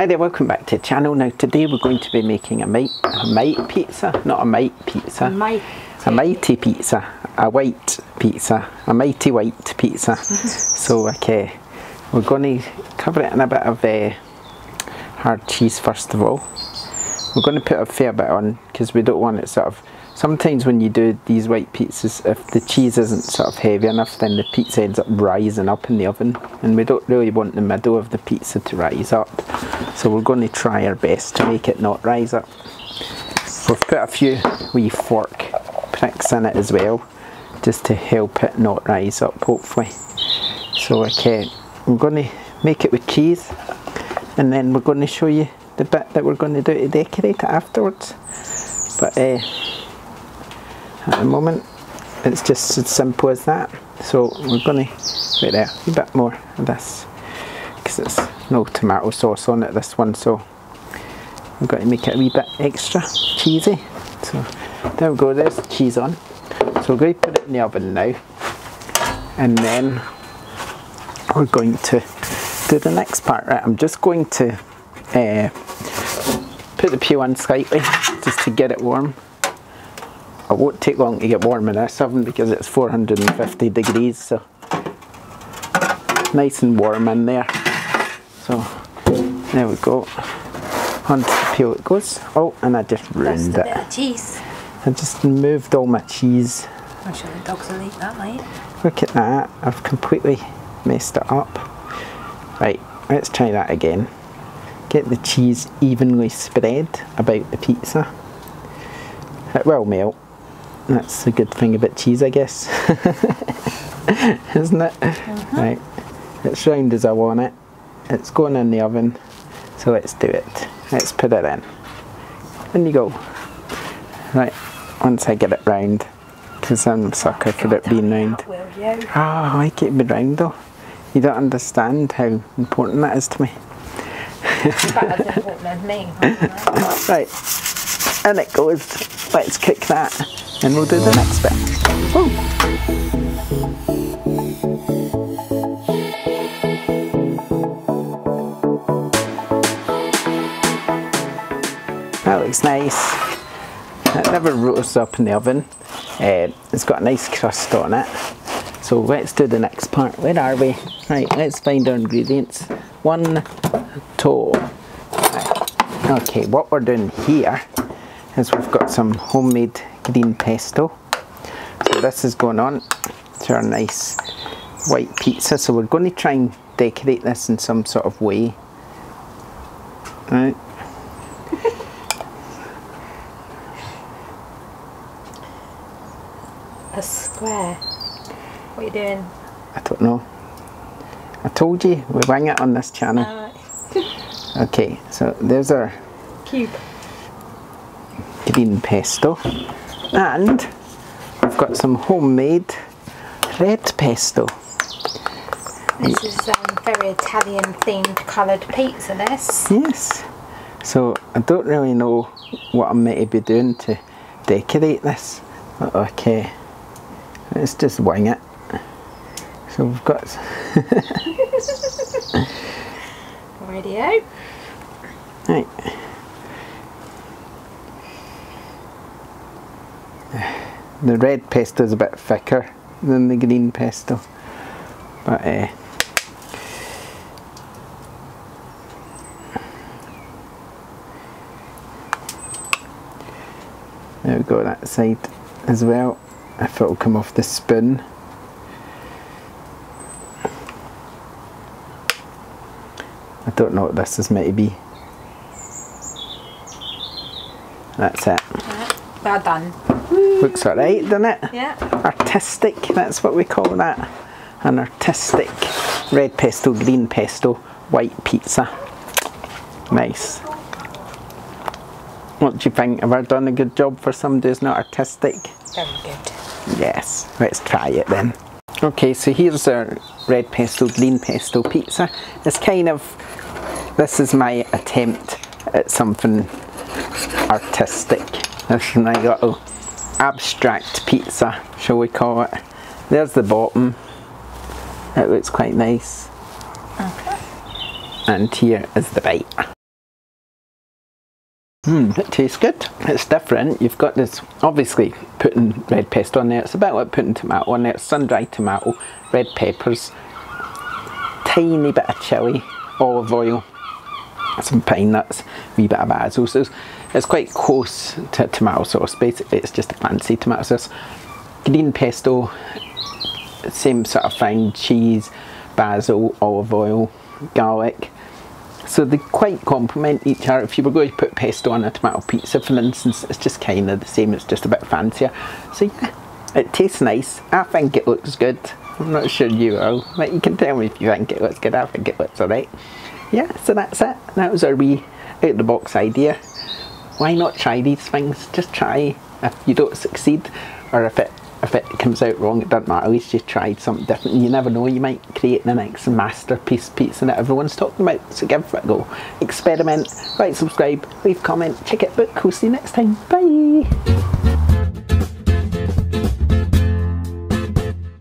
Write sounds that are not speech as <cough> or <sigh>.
Hi there, welcome back to the channel. Now today we're going to be making a mate, a mite pizza, not a mate pizza. A mighty. A mighty pizza, a white pizza, a mighty white pizza. <laughs> so okay, we're going to cover it in a bit of uh, hard cheese first of all. We're going to put a fair bit on because we don't want it sort of sometimes when you do these white pizzas if the cheese isn't sort of heavy enough then the pizza ends up rising up in the oven. And we don't really want the middle of the pizza to rise up. So we're going to try our best to make it not rise up. We've put a few wee fork pricks in it as well just to help it not rise up hopefully. So okay I'm going to make it with cheese and then we're going to show you the bit that we're going to do to decorate it afterwards. But uh, at the moment. It's just as simple as that. So we're to wait there a bit more of this because it's no tomato sauce on it this one so we're going to make it a wee bit extra cheesy. So there we go there's the cheese on. So we're going to put it in the oven now and then we're going to do the next part. Right I'm just going to uh, put the peel on slightly just to get it warm it won't take long to get warm in this oven because it's 450 degrees so nice and warm in there. So there we go. Onto the peel it goes. Oh and I just ruined That's it. cheese. I just moved all my cheese. I'm sure the dogs will eat that, mate. look at that. I've completely messed it up. Right let's try that again. Get the cheese evenly spread about the pizza. It will melt that's a good thing about cheese I guess. <laughs> Isn't it? Uh-huh. Right. It's round as I want it. It's going in the oven. So let's do it. Let's put it in. In you go. Right. Once I get it round. Because I'm a sucker for it being round. You? Oh, ah, I like it being round though. You don't understand how important that is to me. About as important as me. <laughs> Right, and it goes. Let's kick that, and we'll do the next bit. Woo. That looks nice. It never roasts up in the oven. Uh, it's got a nice crust on it. So let's do the next part. Where are we? Right, let's find our ingredients. One toe. Okay, what we're doing here is we've got some homemade green pesto. So this is going on to our nice white pizza. So we're going to try and decorate this in some sort of way. Right. <laughs> A square. What are you doing? I don't know. I told you we wing it on this channel. <laughs> Okay, so there's our cube. green pesto and we've got some homemade red pesto. This is um, very Italian themed coloured pizza, this. Yes. So I don't really know what I'm meant to be doing to decorate this. But okay, let's just wing it. So we've got <laughs> Radio. right. <sighs> The red pesto is a bit thicker than the green pesto, but uh, there we go that side as well. If it'll come off the spoon. I don't know what this is meant to be. That's it. Well done. Looks alright, doesn't it? Yeah. Artistic, that's what we call that. An artistic red pesto, green pesto, white pizza. Nice. What do you think? Have I done a good job for somebody who's not artistic? Very good. Yes, let's try it then. Okay, so here's our red pesto, green pesto pizza. It's kind of, this is my attempt at something artistic. This is my little abstract pizza, shall we call it. There's the bottom. It looks quite nice. Okay. And here is the bite. Mm, it tastes good. It's different. You've got this, obviously, putting red pesto on there. It's about like putting tomato on there. Sun-dried tomato, red peppers, tiny bit of chilli, olive oil, some pine nuts, wee bit of basil. So it's, quite close to tomato sauce. Basically, it's just a fancy tomato sauce. Green pesto, same sort of thing. Cheese, basil, olive oil, garlic so they quite complement each other. If you were going to put pesto on a tomato pizza, for instance, it's just kind of the same, it's just a bit fancier. So yeah, it tastes nice. I think it looks good. I'm not sure you will, but you can tell me if you think it looks good. I think it looks alright. Yeah, so that's it. That was our wee out the box idea. Why not try these things? Just try. If you don't succeed, or if it if it comes out wrong, it doesn't matter. At least you tried something different. You never know, you might create the next masterpiece piece that everyone's talking about. So give it a go. Experiment, like, subscribe, leave comment, check it book. We'll see you next time. Bye.